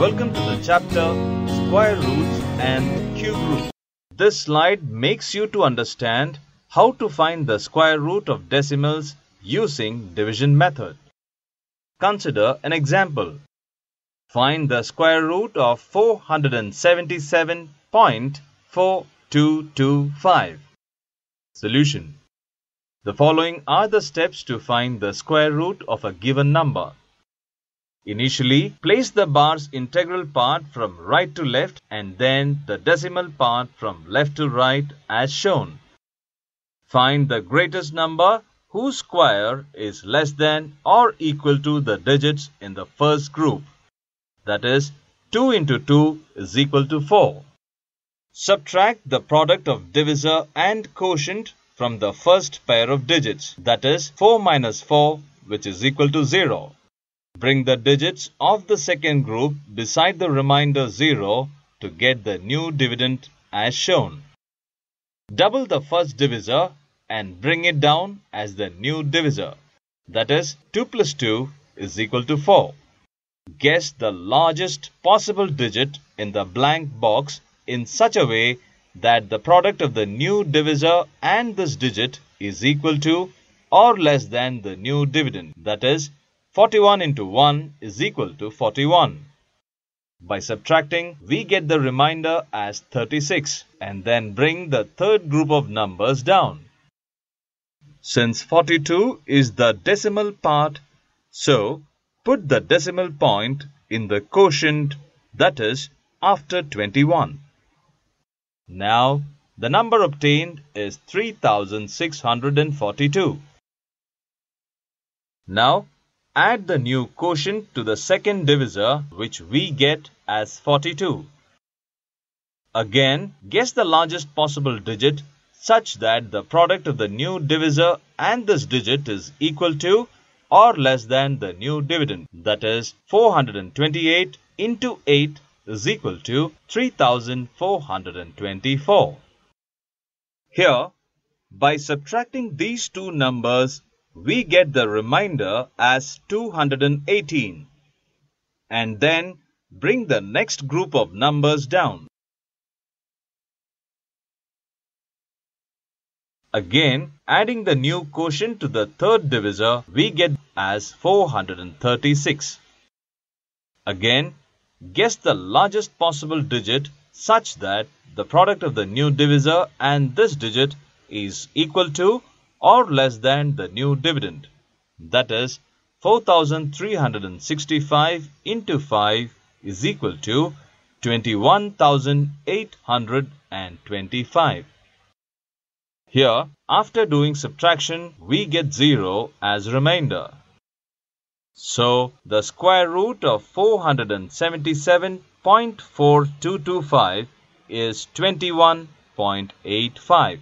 Welcome to the chapter Square Roots and Cube Roots. This slide makes you to understand how to find the square root of decimals using division method. Consider an example. Find the square root of 477.4225. Solution. The following are the steps to find the square root of a given number. Initially, place the bar's integral part from right to left and then the decimal part from left to right as shown. Find the greatest number whose square is less than or equal to the digits in the first group. That is, 2 into 2 is equal to 4. Subtract the product of divisor and quotient from the first pair of digits. That is, 4 minus 4 which is equal to 0. Bring the digits of the second group beside the remainder 0 to get the new dividend as shown. Double the first divisor and bring it down as the new divisor. That is 2 plus 2 is equal to 4. Guess the largest possible digit in the blank box in such a way that the product of the new divisor and this digit is equal to or less than the new dividend. That is 41 into 1 is equal to 41. By subtracting, we get the remainder as 36 and then bring the third group of numbers down. Since 42 is the decimal part, so put the decimal point in the quotient that is after 21. Now, the number obtained is 3642. Now, add the new quotient to the second divisor which we get as 42. Again, guess the largest possible digit such that the product of the new divisor and this digit is equal to or less than the new dividend. That is 428 into 8 is equal to 3424. Here, by subtracting these two numbers, we get the remainder as 218 and then bring the next group of numbers down. Again, adding the new quotient to the third divisor, we get as 436. Again, guess the largest possible digit such that the product of the new divisor and this digit is equal to or less than the new dividend. That is, 4365 into 5 is equal to 21,825. Here, after doing subtraction, we get 0 as remainder. So, the square root of 477.4225 is 21.85.